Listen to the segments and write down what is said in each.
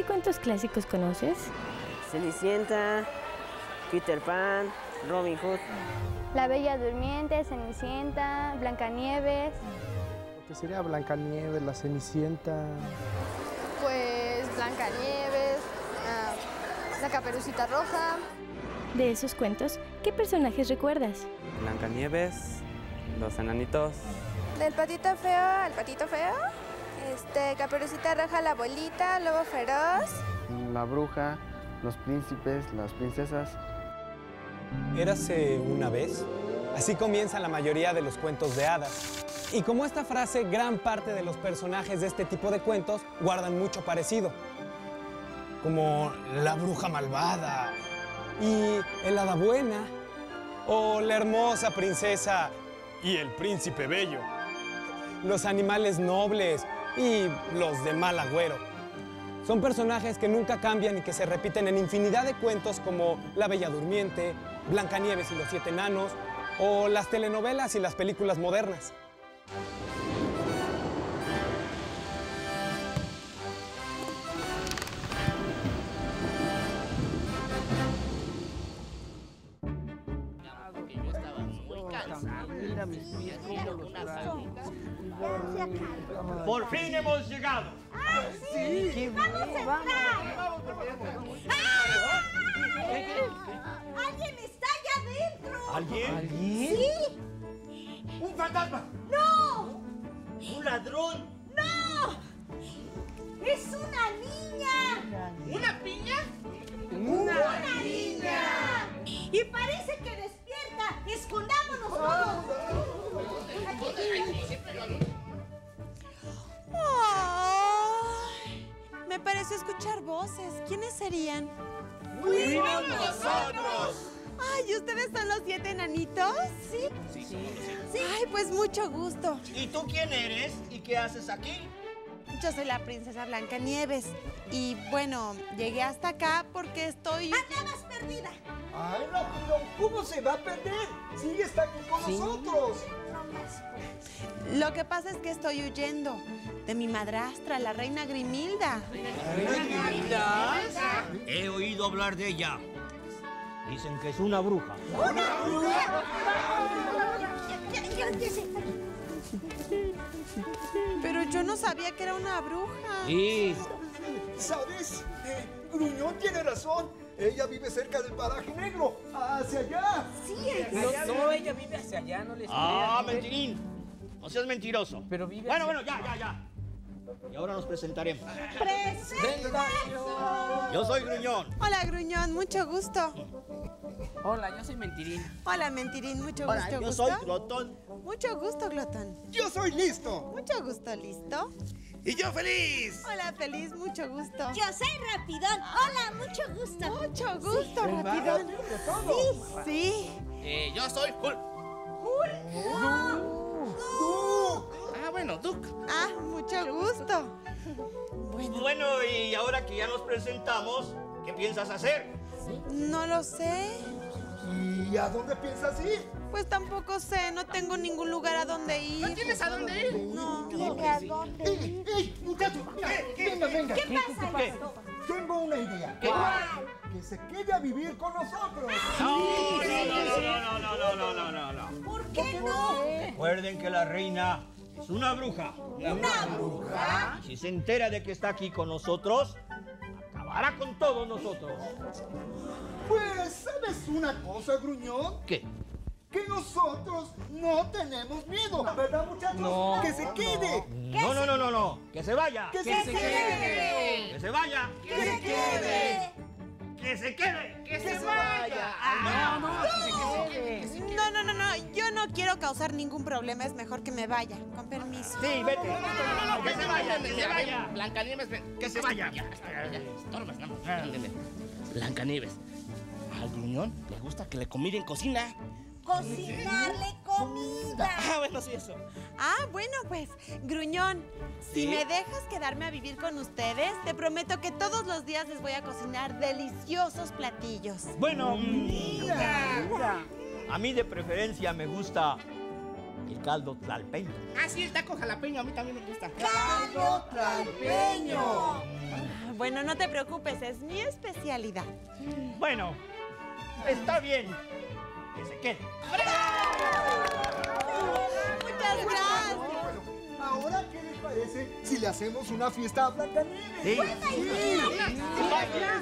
¿Qué cuentos clásicos conoces? Cenicienta, Peter Pan, Robin Hood. La Bella Durmiente, Cenicienta, Blancanieves. ¿Qué sería Blancanieves, la Cenicienta? Pues Blancanieves, ah, la Caperucita Roja. De esos cuentos, ¿qué personajes recuerdas? Blancanieves, los enanitos. Del patito feo al patito feo. Este, Caperucita Roja, la abuelita, Lobo Feroz. La bruja, los príncipes, las princesas. Érase una vez. Así comienza la mayoría de los cuentos de hadas. Y como esta frase, gran parte de los personajes de este tipo de cuentos guardan mucho parecido. Como la bruja malvada y el hada buena o la hermosa princesa y el príncipe bello. Los animales nobles y los de mal agüero. Son personajes que nunca cambian y que se repiten en infinidad de cuentos como La Bella Durmiente, Blancanieves y los Siete Enanos, o las telenovelas y las películas modernas. Por fin hemos llegado. ¡Sí! ¡Vamos a entrar! ¡Ah! ¡Alguien está allá adentro! ¿Alguien? ¿Alguien? ¡Sí! ¡Un fantasma! ¡No! ¡Un ladrón! ¡No! ¡Es una niña! ¿Una piña? ¡Una, niña! Y parece serían? ¡Fuimos nosotros! Ay, ¿ustedes son los siete enanitos? ¿Sí? Sí, sí. Ay, pues mucho gusto. ¿Y tú quién eres y qué haces aquí? Yo soy la princesa Blancanieves. Y bueno, llegué hasta acá porque estoy... ¡Andabas perdida! ¡Ay, no, pero ¿cómo se va a perder? Sí, está aquí con nosotros. Lo que pasa es que estoy huyendo de mi madrastra, la reina Grimilda. ¿La reina Grimilda? He oído hablar de ella. Dicen que es una bruja. ¿Una bruja? Pero yo no sabía que era una bruja. Sí. ¿Sabes? Eh, Gruñón tiene razón. Ella vive cerca del paraje negro. ¡Hacia allá! Sí, No, no, ella vive hacia allá, no les Ah, crean. mentirín. No seas mentiroso. Pero vive Bueno, bueno, ya, ya, ya. Y ahora nos presentaremos. ¡Presentación! Yo soy Gruñón. Hola, Gruñón, mucho gusto. Hola, yo soy Mentirín. Hola, Mentirín, mucho Hola, gusto. yo ¿gusto? soy Glotón. Mucho gusto, Glotón. ¡Yo soy listo! Mucho gusto, ¿listo? Y yo feliz. Hola, Feliz, mucho gusto. Yo soy Rapidón. Hola, mucho gusto. Mucho gusto, Rapidón. Sí, sí. Eh, yo soy Hulk. Bueno, Bueno, y ahora que ya nos presentamos, ¿qué piensas hacer? no lo sé. ¿Y a dónde piensas ir? Pues tampoco sé, no tengo ningún lugar a donde ir. ¿No tienes a dónde ir? No. ¡Ey, ey, muchachos! Venga, venga. ¿Qué pasa, Gato? Tengo una idea. Que se quede a vivir con nosotros. No, no, no, no, no, no, no, no, no. ¿Por qué no? Recuerden que la reina es una bruja. ¿Una bruja? Si se entera de que está aquí con nosotros, acabará con todos nosotros. Pues, ¿sabes una cosa, Gruñón? ¿Qué? Que nosotros no tenemos miedo, ¿verdad, muchachos? No. ¡Que se quede! No, no, no, no, no. Que se vaya. ¡Que, ¡Que se quede! Que se vaya. ¡Que se quede! Que se quede. ¡Que se vaya! No, no, que se, que se quede, que se quede. No, no, no, no. Yo no quiero causar ningún problema. Es mejor que me vaya. Con permiso. Sí, vete. Que se vaya, que se Ya, vaya. Blancanieves. Que se vaya. Ya, ya. Estorbas, más. Ándele. Blancanieves. Al gruñón le gusta que le comida en cocina. Cocinarle comida. Ah, bueno, sí, eso. Ah, bueno, pues, Gruñón, ¿Sí? si me dejas quedarme a vivir con ustedes, te prometo que todos los días les voy a cocinar deliciosos platillos. Bueno, mm, a mí de preferencia me gusta el caldo tlalpeño. Ah, sí, el taco jalapeño, a mí también me gusta. ¡Caldo tlalpeño! Bueno, no te preocupes, es mi especialidad. Bueno, está bien. Que se quede. Muchas gracias. Ahora, ¿qué les parece si le hacemos una fiesta a Blancanieves? Sí. Sí.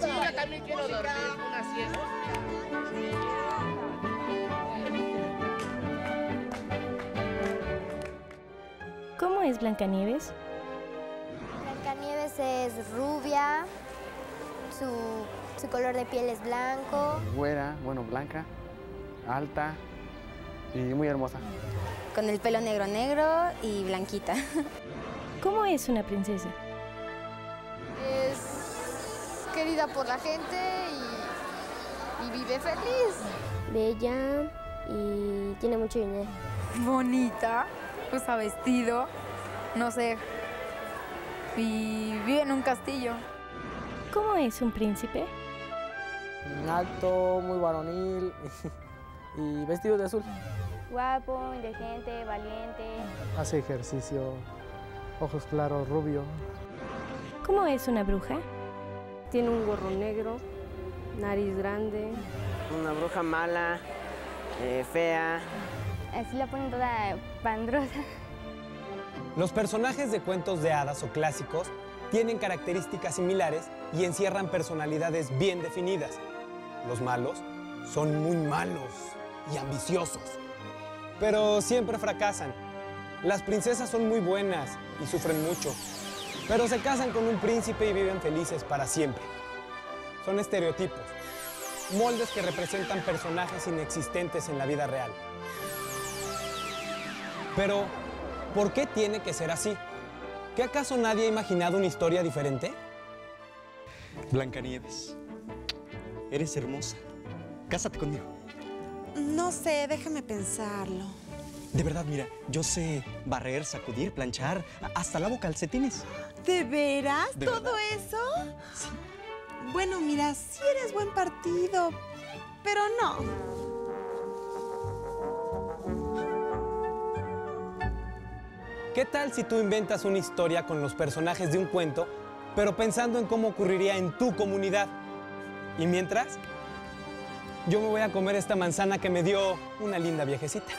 Sí, yo también quiero dormir una siesta. ¿Cómo es Blancanieves? Blancanieves es rubia, su, su color de piel es blanco, Güera, bueno, blanca, alta y muy hermosa. con el pelo negro negro y blanquita. ¿Cómo es una princesa? Es querida por la gente y, y vive feliz. Bella y tiene mucho dinero. bonita, usa vestido, no sé, y vive en un castillo. ¿Cómo es un príncipe? Alto, muy varonil y vestido de azul. Guapo, inteligente, valiente. Hace ejercicio, ojos claros, rubio. ¿Cómo es una bruja? Tiene un gorro negro, nariz grande. Una bruja mala, eh, fea. Así la ponen toda pandrosa. Los personajes de cuentos de hadas o clásicos tienen características similares y encierran personalidades bien definidas. Los malos son muy malos y ambiciosos, pero siempre fracasan. Las princesas son muy buenas y sufren mucho, pero se casan con un príncipe y viven felices para siempre. Son estereotipos, moldes que representan personajes inexistentes en la vida real. Pero, ¿por qué tiene que ser así? ¿Que acaso nadie ha imaginado una historia diferente? Blancanieves, eres hermosa. Cásate conmigo. No sé, déjame pensarlo. De verdad, mira, yo sé barrer, sacudir, planchar, hasta lavo calcetines. ¿De veras? ¿De ¿Todo eso? Bueno, mira, sí eres buen partido, pero no. ¿Qué tal si tú inventas una historia con los personajes de un cuento, pero pensando en cómo ocurriría en tu comunidad? Y mientras, yo me voy a comer esta manzana que me dio una linda viejecita.